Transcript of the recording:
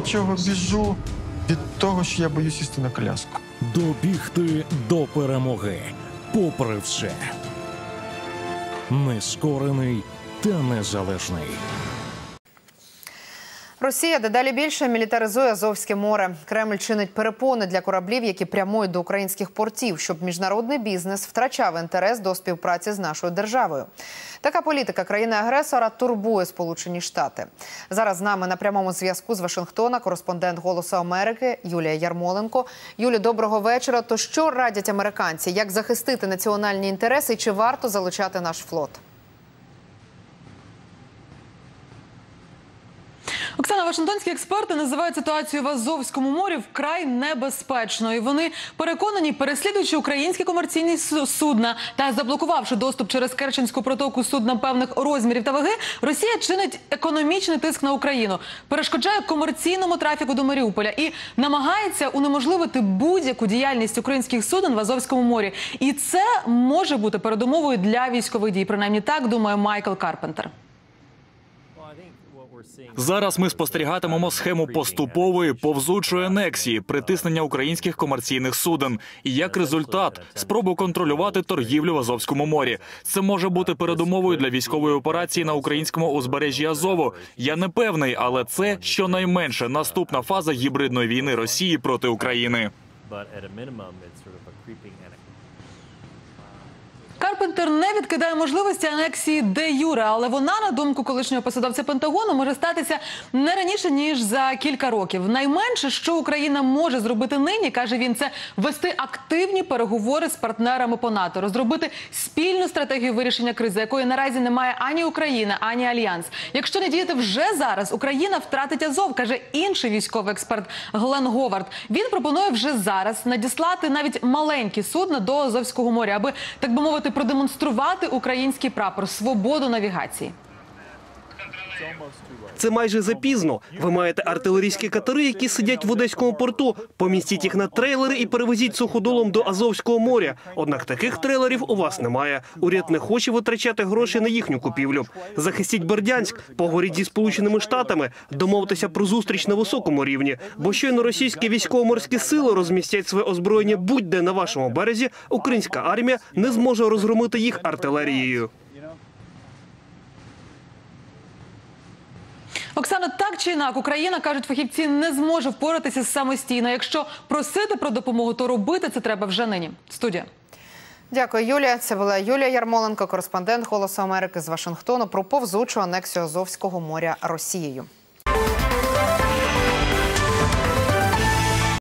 чого біжу? Від того, що я боюсь сісти на коляску. Добігти до перемоги, попри все. Нескорений та незалежний. Росія дедалі більше мілітаризує Азовське море. Кремль чинить перепони для кораблів, які прямують до українських портів, щоб міжнародний бізнес втрачав інтерес до співпраці з нашою державою. Така політика країни-агресора турбує Сполучені Штати. Зараз з нами на прямому зв'язку з Вашингтона кореспондент Голосу Америки Юлія Ярмоленко. Юлі, доброго вечора. То що радять американці? Як захистити національні інтереси і чи варто залучати наш флот? Оксана, Вашингтонські експерти називають ситуацію в Азовському морі вкрай небезпечною. Вони переконані, переслідуючи українські комерційні судна та заблокувавши доступ через Керченську протоку судна певних розмірів та ваги, Росія чинить економічний тиск на Україну, перешкоджає комерційному трафіку до Маріуполя і намагається унеможливити будь-яку діяльність українських суден в Азовському морі. І це може бути передумовою для військових дій. Принаймні так думає Майкл Карпентер. Зараз ми спостерігатимемо схему поступової повзучої анексії, притиснення українських комерційних суден і як результат спробу контролювати торгівлю в Азовському морі. Це може бути передумовою для військової операції на українському узбережжі Азову. Я не певний, але це щонайменше наступна фаза гібридної війни Росії проти України. Карпентер не відкидає можливості анексії де юре, але вона, на думку колишнього посадовця Пентагону, може статися не раніше ніж за кілька років. Найменше, що Україна може зробити нині, каже він, це вести активні переговори з партнерами по НАТО, розробити спільну стратегію вирішення кризи, якої наразі немає ані Україна, ані Альянс. Якщо не діяти вже зараз, Україна втратить Азов, каже інший військовий експерт Глен Говард. Він пропонує вже зараз надіслати навіть маленькі судна до Азовського моря, аби так би мовити продемонструвати український прапор свободу навігації. Це майже запізно. Ви маєте артилерійські катери, які сидять в одеському порту. Помістіть їх на трейлери і перевезіть суходолом до Азовського моря. Однак таких трейлерів у вас немає. Уряд не хоче витрачати гроші на їхню купівлю. Захистіть Бердянськ, поговоріть зі сполученими штатами, домовтеся про зустріч на високому рівні. Бо щойно російські військово-морські сили розмістять своє озброєння будь-де на вашому березі. Українська армія не зможе розгромити їх артилерією. Оксана, так чи інак, Україна кажуть, фахівці не зможе впоратися самостійно. Якщо просити про допомогу, то робити це треба вже нині. Студія. Дякую, Юлія. Це була Юлія Ярмоленко, кореспондент Голосу Америки з Вашингтону про повзучу анексію Азовського моря Росією.